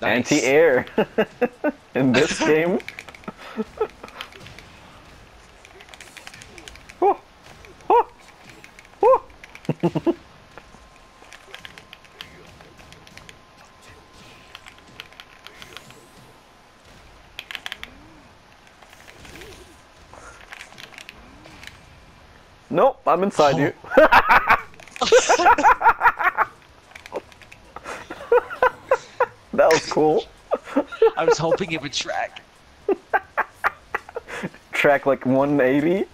Nice. Anti-air. In this game. Nope, I'm inside you. That was cool. I was hoping it would track. Track like 180.